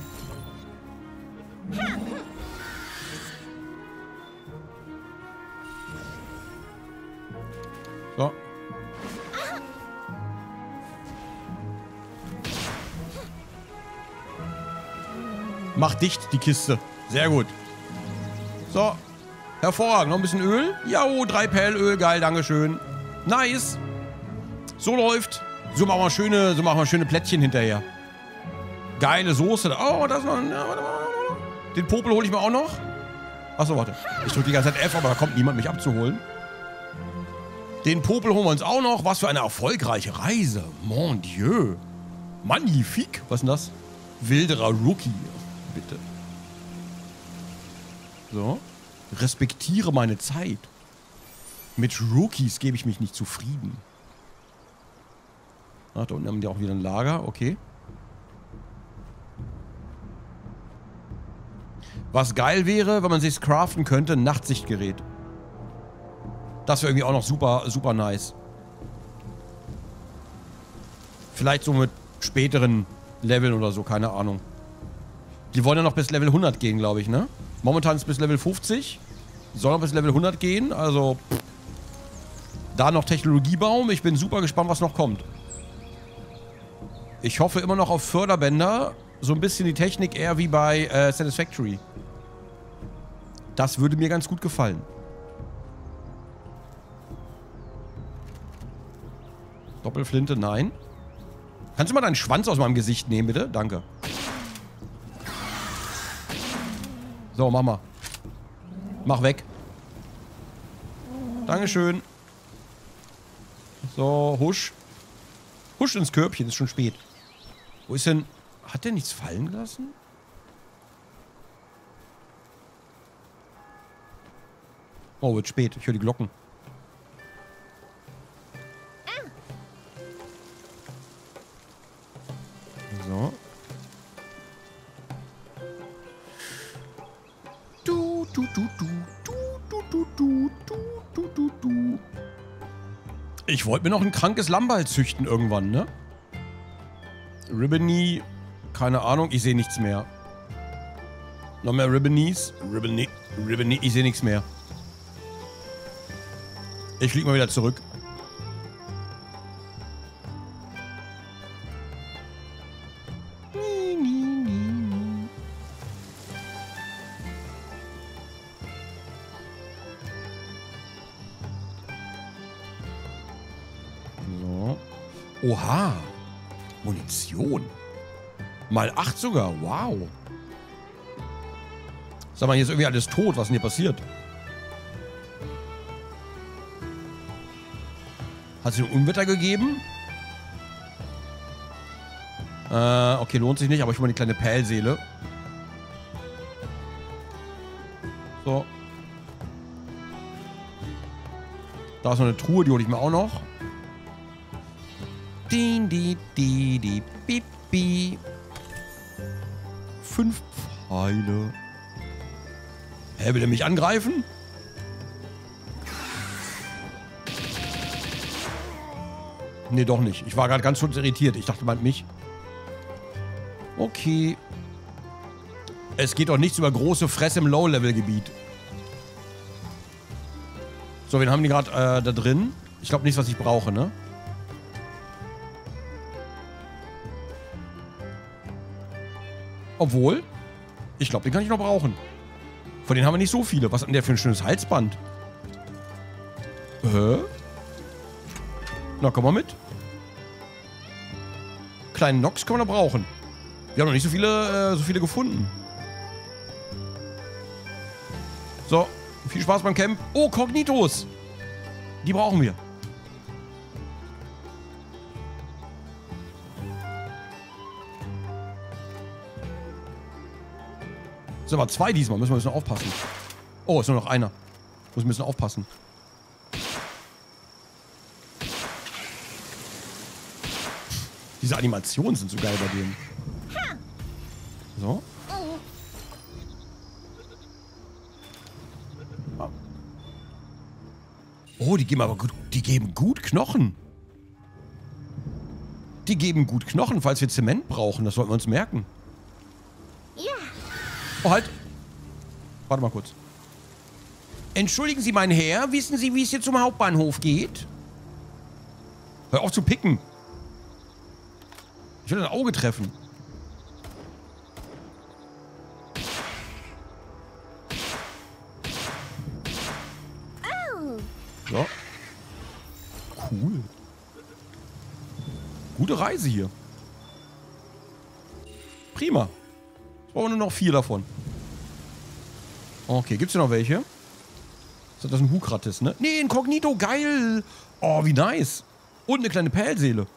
So. Mach dicht die Kiste. Sehr gut. So. Hervorragend. Noch ein bisschen Öl. Ja, oh, drei Perlöl. Geil, Dankeschön. Nice. So läuft. So machen wir schöne, so machen wir schöne Plättchen hinterher. Geile Soße. Oh, das warte, Den Popel hole ich mir auch noch. Achso, warte. Ich drücke die ganze Zeit F, aber da kommt niemand, mich abzuholen. Den Popel holen wir uns auch noch. Was für eine erfolgreiche Reise. Mon Dieu. Magnifique. Was ist denn das? Wilderer Rookie. Bitte. So. Respektiere meine Zeit. Mit Rookies gebe ich mich nicht zufrieden. Ach, da unten haben die auch wieder ein Lager. Okay. Was geil wäre, wenn man sich craften könnte, ein Nachtsichtgerät. Das wäre irgendwie auch noch super, super nice. Vielleicht so mit späteren Leveln oder so, keine Ahnung. Die wollen ja noch bis Level 100 gehen, glaube ich, ne? Momentan ist bis Level 50. Soll noch bis Level 100 gehen, also pff. da noch Technologiebaum. Ich bin super gespannt, was noch kommt. Ich hoffe immer noch auf Förderbänder. So ein bisschen die Technik eher wie bei äh, Satisfactory. Das würde mir ganz gut gefallen. Doppelflinte, nein. Kannst du mal deinen Schwanz aus meinem Gesicht nehmen, bitte? Danke. So, mach mal. Mach weg. Dankeschön. So, husch. Husch ins Körbchen, ist schon spät. Wo ist denn... Hat der nichts fallen gelassen? Oh, wird spät. Ich höre die Glocken. So. Du, du, du, du, du, du, du, du, du, du, du. Ich wollte mir noch ein krankes Lammball züchten irgendwann, ne? Ribbony, keine Ahnung, ich sehe nichts mehr. Noch mehr Ribbonies? Ribbony, Ribbony, ich sehe nichts mehr. Ich fliege mal wieder zurück. Sogar. Wow. Sag mal, hier ist irgendwie alles tot. Was ist denn hier passiert? Hat es ein Unwetter gegeben? Äh, okay, lohnt sich nicht, aber ich hole mal die kleine Pälseele. So. Da ist noch eine Truhe, die hole ich mir auch noch. Din, di, di, di, bi, bi. Fünf Pfeile. Hä, will er mich angreifen? Nee, doch nicht. Ich war gerade ganz kurz irritiert. Ich dachte, meint mich. Okay. Es geht doch nichts über große Fresse im Low-Level-Gebiet. So, wen haben die gerade äh, da drin? Ich glaube nichts, was ich brauche, ne? Obwohl, ich glaube, den kann ich noch brauchen. Von denen haben wir nicht so viele. Was hat denn der für ein schönes Halsband? Hä? Na, komm mal mit. Kleinen Nox können wir noch brauchen. Wir haben noch nicht so viele, äh, so viele gefunden. So, viel Spaß beim Camp. Oh, Cognitos. Die brauchen wir. Sind aber zwei diesmal. Müssen wir ein bisschen aufpassen. Oh, ist nur noch einer. Muss ein bisschen aufpassen. Diese Animationen sind so geil bei denen. So. Oh, die geben aber gut, die geben gut Knochen. Die geben gut Knochen, falls wir Zement brauchen. Das sollten wir uns merken. Oh, halt. Warte mal kurz. Entschuldigen Sie, mein Herr. Wissen Sie, wie es hier zum Hauptbahnhof geht? Hör auf zu picken. Ich will ein Auge treffen. Oh. So. Cool. Gute Reise hier. Prima. Ich brauche nur noch vier davon. Okay, gibt's hier noch welche? Ist das ein Hukratis, ne? Nee, Inkognito, geil. Oh, wie nice. Und eine kleine Pälseele.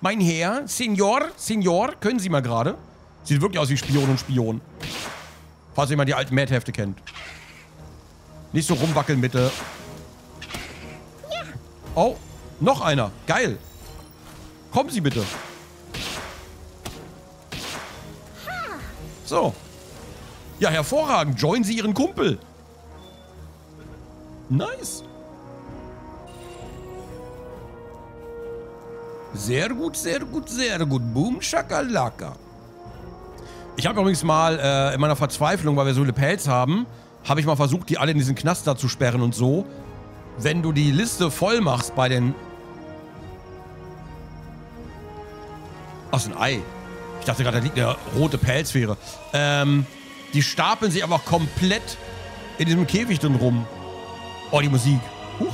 Mein Herr, Senior, Senior, können Sie mal gerade? Sieht wirklich aus wie Spion und Spion. Falls jemand die alten Mad-Hefte kennt. Nicht so rumwackeln, bitte. Oh, noch einer. Geil. Kommen Sie bitte. So. Ja, hervorragend. Join Sie Ihren Kumpel. Nice. Sehr gut, sehr gut, sehr gut. Boom, Shakalaka. Ich habe übrigens mal äh, in meiner Verzweiflung, weil wir so viele Pelz haben, habe ich mal versucht, die alle in diesen Knast da zu sperren und so. Wenn du die Liste voll machst bei den... Ach, ist ein Ei. Ich dachte gerade, da liegt eine rote Pelzsphäre. Ähm, die stapeln sich einfach komplett in diesem Käfig drin rum. Oh, die Musik. Huch.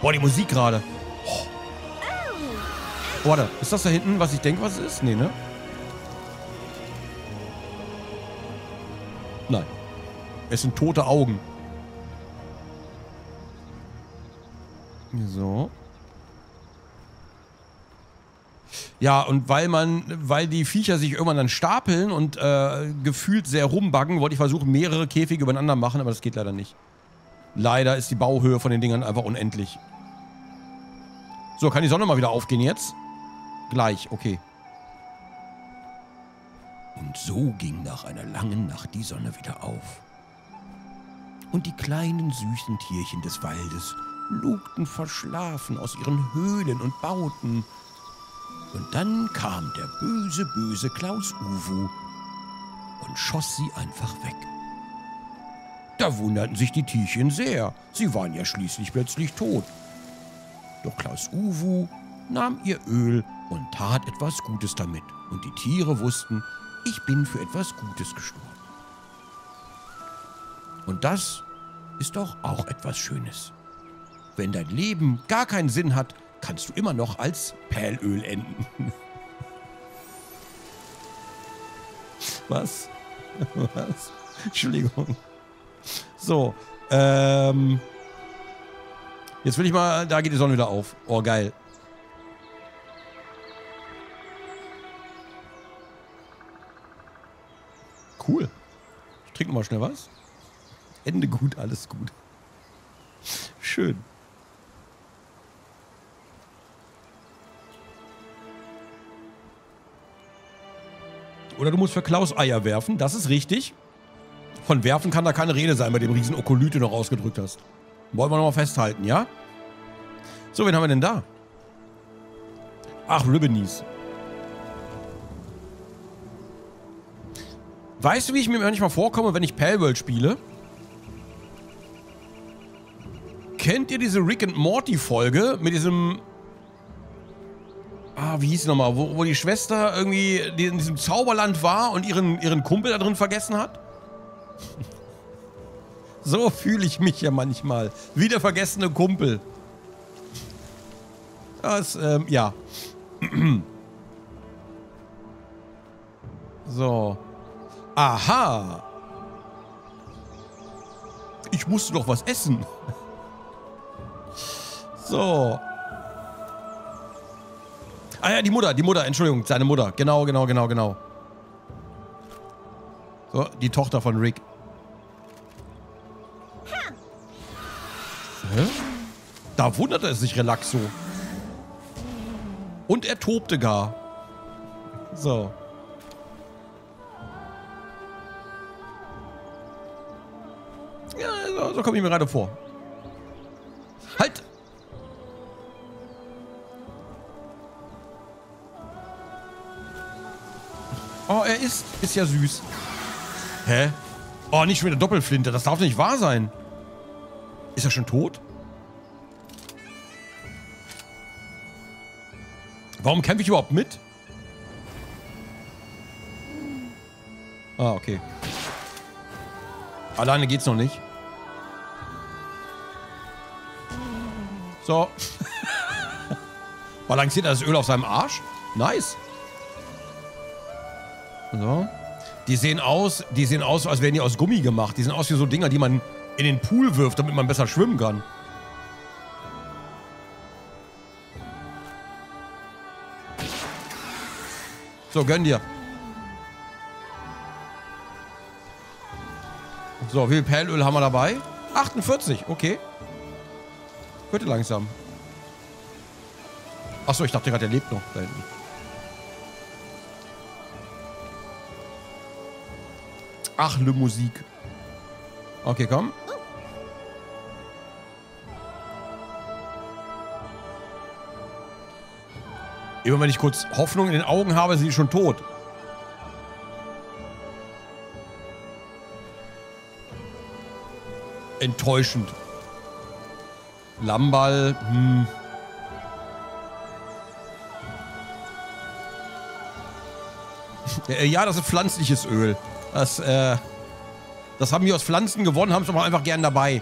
Boah, die Musik gerade. Oh. Warte, ist das da hinten, was ich denke, was es ist? Nee, ne? Nein. Es sind tote Augen. So. Ja, und weil man, weil die Viecher sich irgendwann dann stapeln und äh, gefühlt sehr rumbaggen, wollte ich versuchen, mehrere Käfige übereinander machen, aber das geht leider nicht. Leider ist die Bauhöhe von den Dingern einfach unendlich. So, kann die Sonne mal wieder aufgehen jetzt? Gleich, okay. Und so ging nach einer langen Nacht die Sonne wieder auf. Und die kleinen süßen Tierchen des Waldes lugten verschlafen aus ihren Höhlen und bauten. Und dann kam der böse, böse Klaus Uwu und schoss sie einfach weg. Da wunderten sich die Tierchen sehr. Sie waren ja schließlich plötzlich tot. Doch Klaus Uwu nahm ihr Öl und tat etwas Gutes damit. Und die Tiere wussten, ich bin für etwas Gutes gestorben. Und das ist doch auch etwas Schönes. Wenn dein Leben gar keinen Sinn hat, kannst du immer noch als Pälöl enden. Was? Was? Entschuldigung. So, ähm... Jetzt will ich mal... Da geht die Sonne wieder auf. Oh, geil. Cool. Ich trinke mal schnell was. Ende gut, alles gut. Schön. Oder du musst für Klaus Eier werfen, das ist richtig. Von werfen kann da keine Rede sein, bei dem riesen Okolyt, den du noch ausgedrückt hast. Wollen wir nochmal festhalten, ja? So, wen haben wir denn da? Ach, Ribbonies. Weißt du, wie ich mir manchmal vorkomme, wenn ich Palworld spiele? Kennt ihr diese Rick and Morty Folge mit diesem... Ah, wie hieß sie nochmal? Wo, wo die Schwester irgendwie in diesem Zauberland war und ihren, ihren Kumpel da drin vergessen hat? so fühle ich mich ja manchmal. Wie der vergessene Kumpel. Das, ähm, ja. so. Aha. Ich musste doch was essen. so. Ah ja, die Mutter, die Mutter, Entschuldigung, seine Mutter. Genau, genau, genau, genau. So, die Tochter von Rick. Hä? Da wunderte es sich Relaxo. Und er tobte gar. So. Ja, so, so komme ich mir gerade vor. Er ist. Ist ja süß. Hä? Oh, nicht schon wieder Doppelflinte. Das darf nicht wahr sein. Ist er schon tot? Warum kämpfe ich überhaupt mit? Ah, okay. Alleine geht's noch nicht. So. Balanciert er das Öl auf seinem Arsch? Nice. So. Die sehen aus, die sehen aus, als wären die aus Gummi gemacht. Die sehen aus wie so Dinger, die man in den Pool wirft, damit man besser schwimmen kann. So, gönn dir. So, wie viel Perlöl haben wir dabei? 48, okay. Bitte langsam. Achso, ich dachte gerade, der lebt noch da hinten. Ach, le Musik. Okay, komm. Immer wenn ich kurz Hoffnung in den Augen habe, sind sie schon tot. Enttäuschend. Lambal, hm. ja, das ist pflanzliches Öl. Das, äh, das haben wir aus Pflanzen gewonnen, haben es aber einfach gern dabei.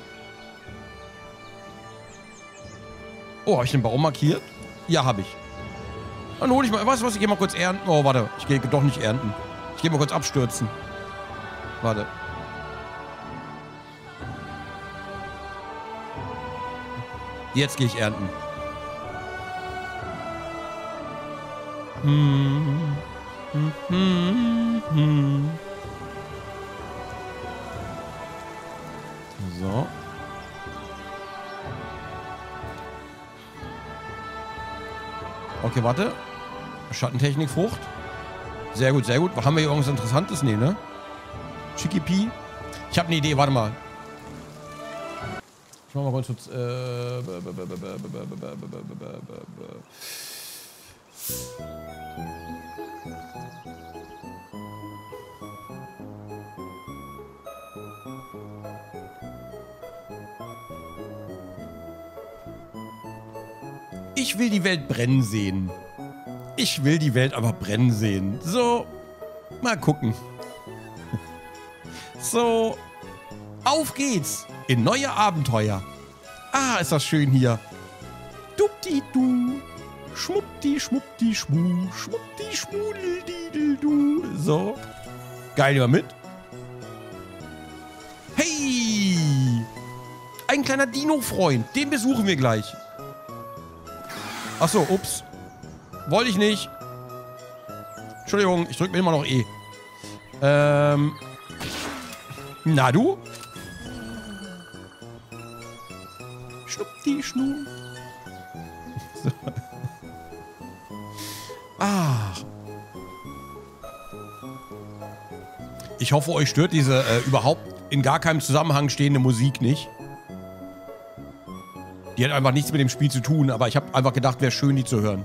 Oh, habe ich den Baum markiert? Ja, habe ich. Dann hole ich mal, weißt du was, ich gehe mal kurz ernten. Oh, warte, ich gehe doch nicht ernten. Ich gehe mal kurz abstürzen. Warte. Jetzt gehe ich ernten. Hm. Hm, hm, hm. Okay, warte. Schattentechnikfrucht. Sehr gut, sehr gut. Haben wir hier irgendwas Interessantes? Nee, ne? Chikipi. Ich habe eine Idee, warte mal. Ich mach mal kurz... Äh, Ich will die Welt brennen sehen. Ich will die Welt aber brennen sehen. So, mal gucken. So, auf geht's in neue Abenteuer. Ah, ist das schön hier. Dupdi-du, schmuppdi, schmuppdi, schmu, schmuppdi, schmudeldi, du. So, geil, immer mit. Hey, ein kleiner Dino-Freund, den besuchen wir gleich. Achso, ups. Wollte ich nicht. Entschuldigung, ich drücke mir immer noch E. Ähm. Na du? Schnuppdi, schnu. So. Ah. Ich hoffe, euch stört diese äh, überhaupt in gar keinem Zusammenhang stehende Musik nicht. Die hat einfach nichts mit dem Spiel zu tun, aber ich habe einfach gedacht, wäre schön, die zu hören.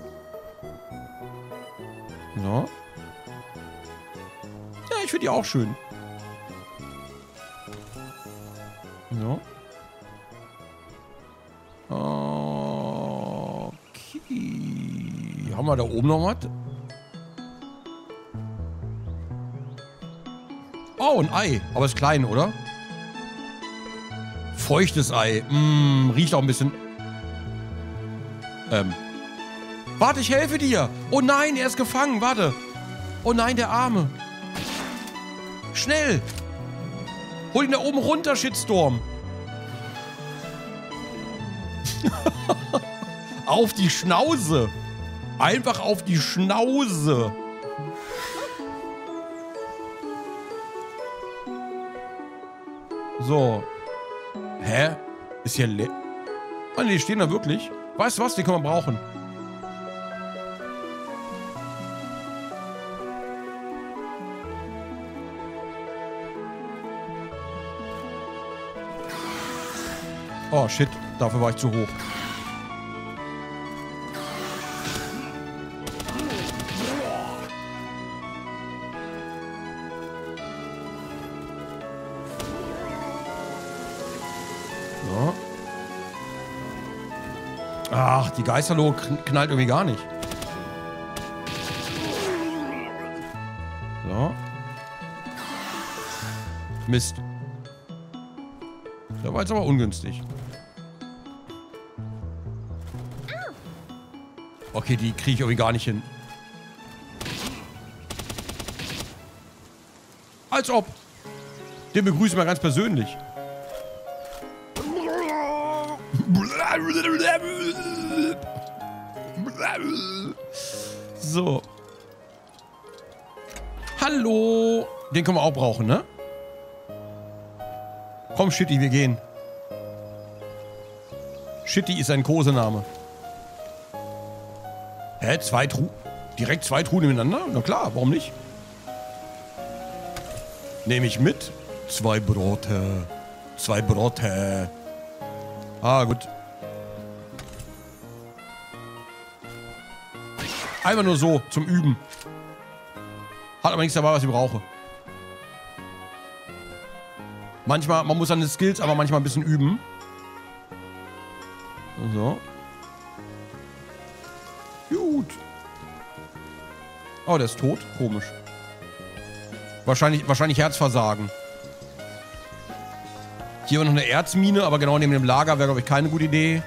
So. Ja, ich finde die auch schön. So. Okay. Haben wir da oben noch was? Oh, ein Ei. Aber ist klein, oder? Feuchtes Ei. Mm, riecht auch ein bisschen... Ähm. Warte, ich helfe dir. Oh nein, er ist gefangen. Warte. Oh nein, der Arme. Schnell. Hol ihn da oben runter, Shitstorm. auf die Schnauze. Einfach auf die Schnauze. So. Hä? Ist hier le... Ah, ne, die stehen da wirklich. Weißt du was? Die können wir brauchen. Oh, shit. Dafür war ich zu hoch. Ach, die Geisterlohe knallt irgendwie gar nicht. So. Mist. Der war jetzt aber ungünstig. Okay, die kriege ich irgendwie gar nicht hin. Als ob. Den begrüßen wir ganz persönlich. So. Hallo. Den können wir auch brauchen, ne? Komm, Shitty, wir gehen. Shitty ist ein Kosename. Hä? Zwei Truhen? Direkt zwei Truhen nebeneinander? Na klar, warum nicht? Nehme ich mit. Zwei Brote. Zwei Brote. Ah, gut. Einfach nur so, zum Üben. Hat aber nichts dabei, was ich brauche. Manchmal, man muss seine Skills aber manchmal ein bisschen üben. So. Gut. Oh, der ist tot. Komisch. Wahrscheinlich, wahrscheinlich Herzversagen. Hier noch eine Erzmine, aber genau neben dem Lager wäre, glaube ich, keine gute Idee.